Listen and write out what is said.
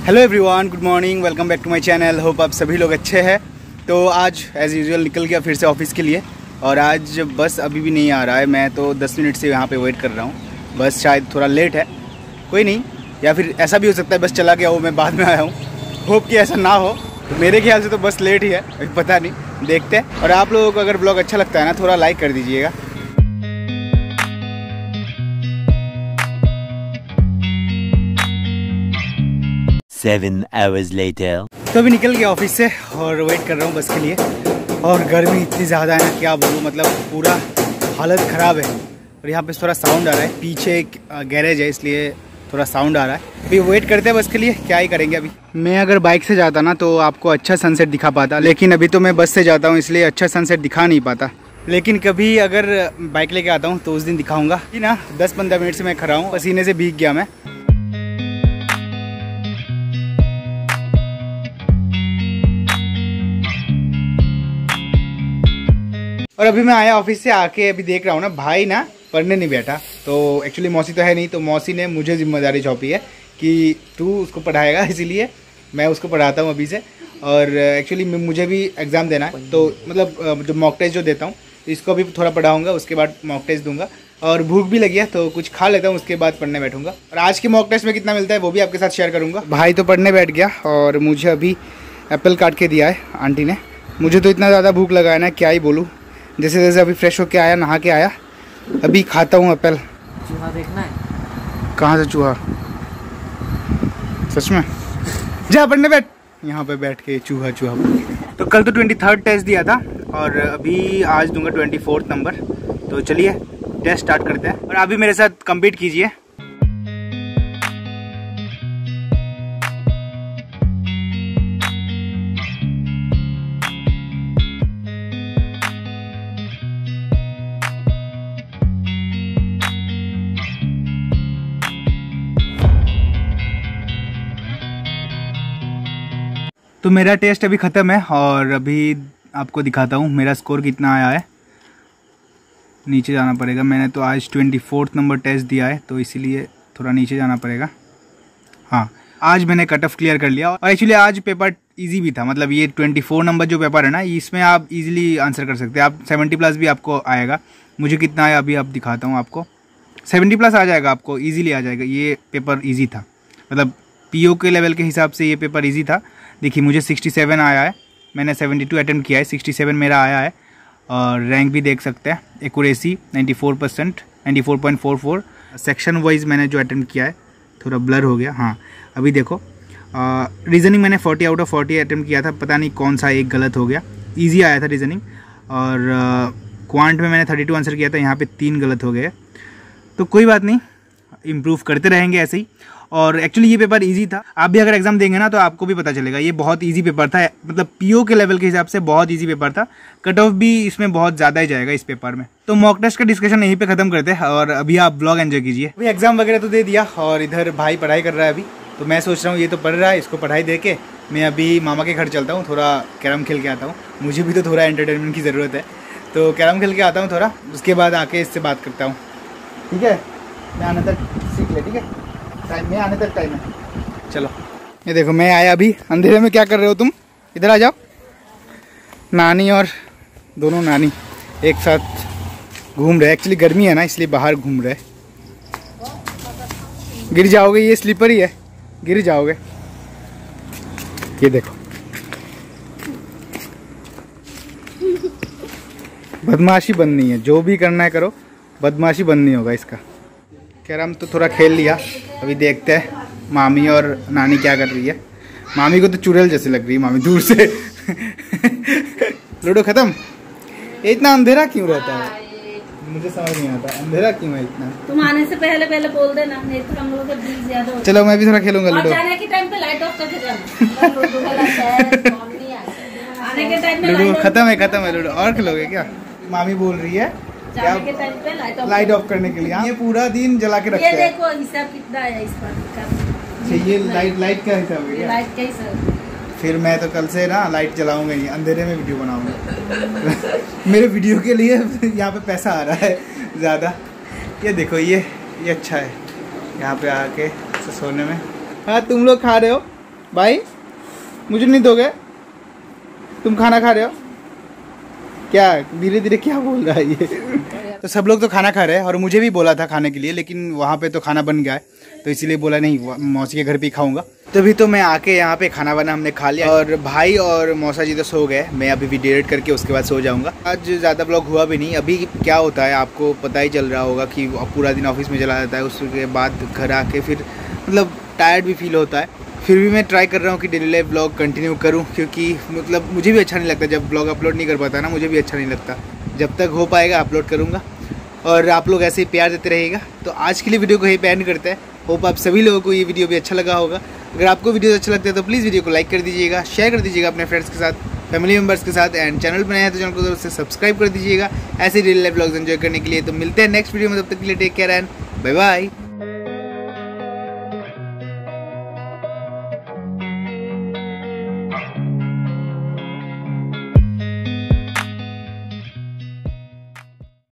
Hello everyone good morning welcome back to my channel hope आप सभी लोग अच्छे हैं। तो आज एज़ यूजुअल निकल गया फिर से ऑफ़िस के लिए। और आज बस अभी भी नहीं आ रहा है। मैं तो 10 मिनट से यहाँ पे वेट कर रहा हूँ। बस शायद थोड़ा लेट है। कोई नहीं। या फिर ऐसा भी हो सकता है बस चला गया हो, मैं बाद में आया हूँ। होप कि ऐसा ना हो। तो मेरे ख्याल से तो बस लेट ही है। पता नहीं। देखते हैं। और आप लोगों को अगर ब्लॉग अच्छा लगता है ना, थोड़ा लाइक कर दीजिएगा। Seven hours later. तो अभी निकल गया ऑफ़िस से और वेट कर रहा हूँ बस के लिए। और गर्मी इतनी ज़्यादा है ना, क्या बोलूँ मतलब पूरा हालत ख़राब है। और यहाँ पे थोड़ा साउंड आ रहा है। पीछे एक गैरेज है, इसलिए थोड़ा साउंड आ रहा है। अभी वेट करते हैं बस के लिए, क्या ही करेंगे अभी। मैं अगर बाइक से जाता ना तो आपको अच्छा सनसेट दिखा पाता। लेकिन अभी तो मैं बस से जाता हूँ, इसलिए अच्छा सनसेट दिखा नहीं पाता। लेकिन कभी अगर बाइक लेके आता हूँ तो उस दिन दिखाऊँगा। ना, दस पंद्रह मिनट से मैं खड़ा हूँ, पसीने से भीग गया मैं। और अभी मैं आया ऑफ़िस से आके अभी देख रहा हूँ ना, भाई ना, पढ़ने नहीं बैठा। तो एक्चुअली मौसी तो है नहीं तो मौसी ने मुझे ज़िम्मेदारी सौंपी है कि तू उसको पढ़ाएगा, इसीलिए मैं उसको पढ़ाता हूँ अभी से। और एक्चुअली मुझे भी एग्ज़ाम देना है तो मतलब जो मॉक टेस्ट जो देता हूँ, इसको भी थोड़ा पढ़ाऊँगा, उसके बाद मॉक टेस्ट दूँगा। और भूख भी लगी है तो कुछ खा लेता हूँ, उसके बाद पढ़ने बैठूँगा। और आज के मॉक टेस्ट में कितना मिलता है, वो भी आपके साथ शेयर करूँगा। भाई तो पढ़ने बैठ गया, और मुझे अभी एप्पल काट के दिया है, आंटी ने। मुझे तो इतना ज़्यादा भूख लगा है ना, क्या ही बोलूँ। जैसे जैसे अभी फ्रेश होके आया नहा के आया अभी खाता हूँ एप्पल चूहा देखना है? कहाँ से चूहा? सच में? जा पढ़ने बैठ। यहाँ पे बैठ के चूहा चूहा तो कल तो ट्वेंटी थर्ड टेस्ट दिया था और अभी आज दूँगा ट्वेंटी फोर्थ नंबर तो चलिए टेस्ट स्टार्ट करते हैं। और अभी मेरे साथ कम्पीट कीजिए। तो मेरा टेस्ट अभी ख़त्म है और अभी आपको दिखाता हूँ, मेरा स्कोर कितना आया है। नीचे जाना पड़ेगा। मैंने तो आज ट्वेंटी फोर्थ नंबर टेस्ट दिया है तो इसीलिए थोड़ा नीचे जाना पड़ेगा। हाँ आज मैंने कट ऑफ़ क्लियर कर लिया और एक्चुअली आज पेपर इजी भी था। मतलब ये ट्वेंटी फोर नंबर जो पेपर है ना, इसमें आप इजीली आंसर कर सकते हैं। आप सेवेंटी प्लस भी आपको आएगा। मुझे कितना आया अभी आप दिखाता हूँ आपको। सेवेंटी प्लस आ जाएगा आपको ईजिली आ जाएगा। ये पेपर ईजी था। मतलब पीओ के लेवल के हिसाब से ये पेपर ईजी था। देखिए, मुझे 67 आया है। मैंने 72 अटैम्प्ट किया है। 67 मेरा आया है। और रैंक भी देख सकते हैं। Accuracy 94 percent ninety section wise मैंने जो अटैम्प्ट किया है, थोड़ा ब्लर हो गया। हाँ अभी देखो। रीजनिंग मैंने 40 आउट ऑफ़ 40 अटैम्प्ट किया था। पता नहीं कौन सा एक गलत हो गया। ईजी आया था रीजनिंग और क्वांट में मैंने 32 आंसर किया था। यहाँ पे तीन गलत हो गए। तो कोई बात नहीं। इम्प्रूव करते रहेंगे ऐसे ही। और एक्चुअली ये पेपर ईजी था। आप भी अगर एग्ज़ाम देंगे ना तो आपको भी पता चलेगा। ये बहुत ईजी पेपर था। मतलब पीओ के लेवल के हिसाब से बहुत ईजी पेपर था। कट ऑफ़ भी इसमें बहुत ज़्यादा ही जाएगा इस पेपर में। तो मॉक टेस्ट का डिस्कशन यहीं पे खत्म करते हैं और अभी आप ब्लॉग एंजॉय कीजिए। अभी एग्ज़ाम वगैरह तो दे दिया और इधर भाई पढ़ाई कर रहा है अभी। तो मैं सोच रहा हूँ, ये तो पढ़ रहा है, इसको पढ़ाई दे के मैं अभी मामा के घर चलता हूँ, थोड़ा कैरम खेल के आता हूँ। मुझे भी तो थोड़ा एंटरटेनमेंट की ज़रूरत है। तो कैरम खेल के आता हूँ थोड़ा, उसके बाद आके इससे बात करता हूँ। ठीक है? मैं आने तक सीख ले, ठीक है? आने तक टाइम है। चलो। ये देखो, मैं आया अभी। अंधेरे में क्या कर रहे हो तुम? इधर आ जाओ। नानी और दोनों नानी एक साथ घूम रहे एक्चुअली गर्मी है ना, इसलिए बाहर घूम रहे गिर जाओगे, ये स्लीपर ही है। गिर जाओगे। ये देखो। बदमाशी बंद नहीं है। जो भी करना है करो। बदमाशी बंद नहीं होगा इसका। कैरम तो थोड़ा खेल लिया। अभी देखते हैं मामी और नानी क्या कर रही है। मामी को तो चुड़ैल जैसे लग रही है मामी दूर से। लूडो खत्म? इतना अंधेरा क्यों रहता है? मुझे समझ नहीं आता अंधेरा क्यों है इतना? तुम आने से पहले पहले बोल देना नहीं तो हम लोगों का ज़्यादा चलो मैं भी थोड़ा खेलूँगा लूडो। जाने के टाइम पे लाइट ऑफ़ करके जाना। आने के टाइम पे लूडो खत्म है खत्म है लूडो। और खेलोगे क्या? मामी बोल रही है जाने के लाइट ऑफ़ लाइट ऑफ़ करने के लिए। ये पूरा दिन जला के रखते हैं। देखो हिसाब कितना है इस बार का। अच्छा ये लाइट लाइट का हिसाब है लाइट का हिसाब फिर मैं तो कल से ना लाइट जलाऊँगा ही अंधेरे में वीडियो बनाऊँगा। मेरे वीडियो के लिए यहाँ पे पैसा आ रहा है ज़्यादा। ये देखो ये ये अच्छा है। यहाँ पे आके सोने में। हाँ तुम लोग खा रहे हो? भाई मुझे नहीं दोगे? तुम खाना खा रहे हो? क्या धीरे धीरे क्या बोल रहा है ये? तो सब लोग तो खाना खा रहे हैं और मुझे भी बोला था खाने के लिए, लेकिन वहाँ पे तो खाना बन गया है तो इसीलिए बोला नहीं मौसी के घर पे खाऊँगा। तभी तो मैं आके यहाँ पे खाना वाना हमने खा लिया और भाई और मौसा जी तो सो गए, मैं अभी वीडियो एडिट करके उसके बाद सो जाऊँगा। आज ज़्यादा ब्लॉग हुआ भी नहीं, अभी क्या होता है, आपको पता ही चल रहा होगा कि पूरा दिन ऑफ़िस में चला जाता है, उसके बाद घर आके फिर मतलब टायर्ड भी फील होता है। फिर भी मैं ट्राई कर रहा हूँ कि डेली लाइफ ब्लॉग कंटिन्यू करूँ, क्योंकि मतलब मुझे भी अच्छा नहीं लगता, जब ब्लॉग अपलोड नहीं कर पाता ना, मुझे भी अच्छा नहीं लगता। जब तक हो पाएगा अपलोड करूँगा। और आप लोग ऐसे ही प्यार देते रहेगा तो आज के लिए वीडियो को यही पैन करते हैं। होप आप सभी लोगों को ये वीडियो भी अच्छा लगा होगा। अगर आपको वीडियो अच्छा लगता है तो प्लीज़ वीडियो को लाइक कर दीजिएगा शेयर कर दीजिएगा अपने फ्रेंड्स के साथ फैमिली मेंबर्स के साथ एंड चैनल पर नया है तो चैनल को ज़रूर से सब्सक्राइब कर दीजिएगा। ऐसे डेली लाइफ ब्लॉग्स एंजॉय करने के लिए तो मिलते हैं नेक्स्ट वीडियो में, तब तक के लिए take care and bye bye